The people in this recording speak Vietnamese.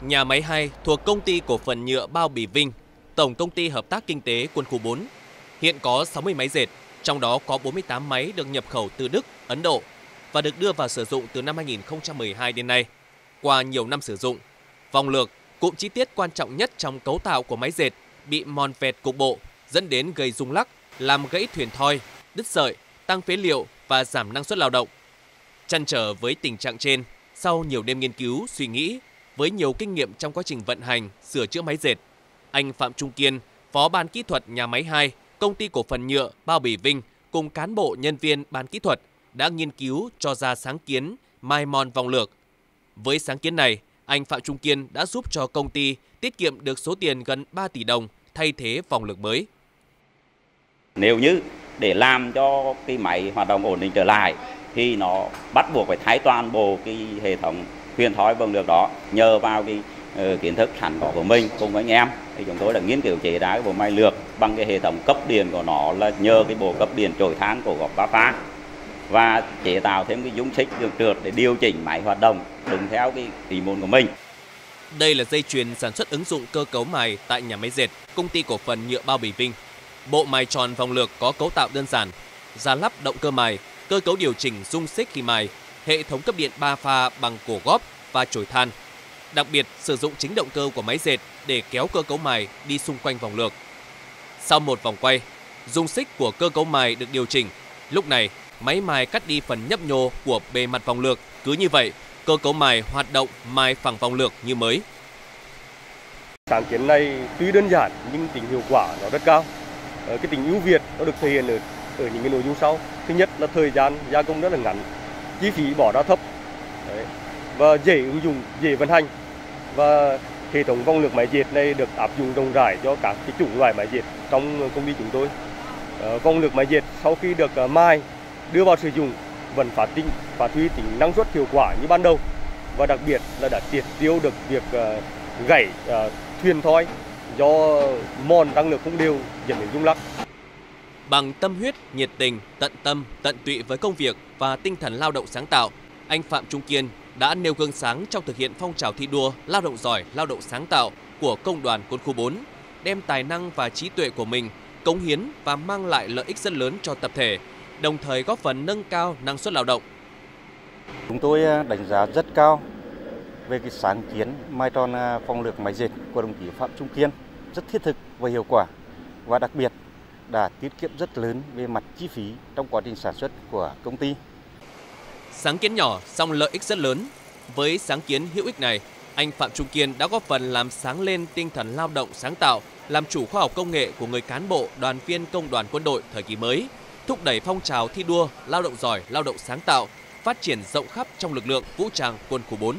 Nhà máy 2 thuộc công ty cổ phần nhựa bao bì Vinh, Tổng công ty hợp tác kinh tế quân khu 4. Hiện có 60 máy dệt, trong đó có 48 máy được nhập khẩu từ Đức, Ấn Độ và được đưa vào sử dụng từ năm 2012 đến nay. Qua nhiều năm sử dụng, vòng lược, cụm chi tiết quan trọng nhất trong cấu tạo của máy dệt, bị mòn vẹt cục bộ, dẫn đến gây rung lắc, làm gãy thuyền thoi, đứt sợi, tăng phế liệu và giảm năng suất lao động. Chăn trở với tình trạng trên, sau nhiều đêm nghiên cứu, suy nghĩ, với nhiều kinh nghiệm trong quá trình vận hành, sửa chữa máy dệt, anh Phạm Trung Kiên, Phó Ban Kỹ thuật Nhà máy 2, Công ty Cổ phần Nhựa Bao Bì Vinh cùng cán bộ nhân viên Ban Kỹ thuật đã nghiên cứu cho ra sáng kiến mai mòn vòng lược. Với sáng kiến này, anh Phạm Trung Kiên đã giúp cho công ty tiết kiệm được số tiền gần 3 tỷ đồng thay thế vòng lược mới. Nếu như để làm cho cái máy hoạt động ổn định trở lại thì nó bắt buộc phải thay toàn bộ cái hệ thống huyền thói bằng lược đó nhờ vào cái uh, kiến thức sẵn có của mình cùng với anh em thì chúng tôi đã nghiên cứu chế ra cái bộ máy lược bằng cái hệ thống cấp điện của nó là nhờ cái bộ cấp điện trồi than của góc ba pha và chế tạo thêm cái dung xích được trượt để điều chỉnh máy hoạt động đúng theo cái ý muốn của mình. Đây là dây chuyền sản xuất ứng dụng cơ cấu mài tại nhà máy dệt, công ty cổ phần nhựa bao bì Vinh. Bộ mài tròn vòng lược có cấu tạo đơn giản, ra lắp động cơ mài, cơ cấu điều chỉnh dung xích khi mài, hệ thống cấp điện 3 pha bằng cổ góp và chổi than. Đặc biệt sử dụng chính động cơ của máy dệt để kéo cơ cấu mài đi xung quanh vòng lược. Sau một vòng quay, dung xích của cơ cấu mài được điều chỉnh. Lúc này, máy mài cắt đi phần nhấp nhô của bề mặt vòng lược. Cứ như vậy, cơ cấu mài hoạt động mài phẳng vòng lược như mới. Sáng kiến này tuy đơn giản nhưng tính hiệu quả nó rất cao. Ờ, cái tính ưu việt nó được thể hiện ở, ở những cái nội dung sau. Thứ nhất là thời gian gia công rất là ngắn, chi phí bỏ ra thấp Đấy. và dễ ứng dụng, dễ vận hành và hệ thống vòng lược máy dệt này được áp dụng rộng rãi cho các cái chủng loại máy dệt trong công ty chúng tôi. À, vòng lược máy dệt sau khi được ờ, uh, mai đưa vào sử dụng vẫn phát tinh phát huy tính năng suất hiệu quả như ban đầu và đặc biệt là đã triệt tiêu được việc uh, gãy uh, thuyền thoi do mòn tăng lực không đều dẫn đến rung lắc. Bằng tâm huyết, nhiệt tình, tận tâm, tận tụy với công việc và tinh thần lao động sáng tạo, anh Phạm Trung Kiên đã nêu gương sáng trong thực hiện phong trào thi đua lao động giỏi, lao động sáng tạo của Công đoàn Quân khu 4, đem tài năng và trí tuệ của mình cống hiến và mang lại lợi ích rất lớn cho tập thể, đồng thời góp phần nâng cao năng suất lao động. Chúng tôi à, đánh giá rất cao về cái sáng kiến mai tròn à, phong lược máy dệt của đồng chí Phạm Trung Kiên rất thiết thực và hiệu quả và đặc biệt đã tiết kiệm rất lớn về mặt chi phí trong quá trình sản xuất của công ty. Sáng kiến nhỏ song lợi ích rất lớn. Với sáng kiến hữu ích này, anh Phạm Trung Kiên đã góp phần làm sáng lên tinh thần lao động sáng tạo, làm chủ khoa học công nghệ của người cán bộ, đoàn viên công đoàn quân đội thời kỳ mới, thúc đẩy phong trào thi đua, lao động giỏi, lao động sáng tạo, phát triển rộng khắp trong lực lượng vũ trang quân khu 4.